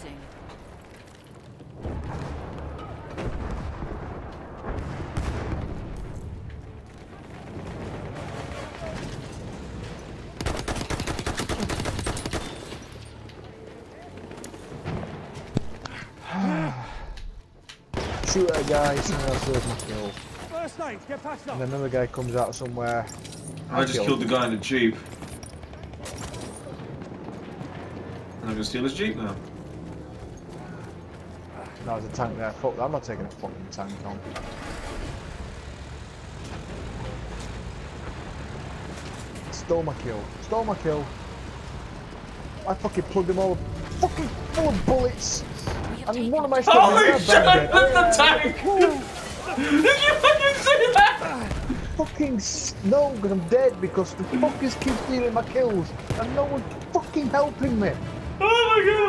losing. Shoot at a guy, someone else does my kill. First aid, get patched up. And another guy comes out somewhere. I just kill killed the guy in the jeep. And I'm gonna steal his jeep now. No, there's a tank there. Fuck that, I'm not taking a fucking tank on. Stole my kill. Stole my kill. I fucking plugged them all fucking full of bullets. And one of my Holy shit, I put the tank! Did you fucking see that? fucking no, because I'm dead because the fuckers keep stealing my kills and no one's fucking helping me. Oh my god!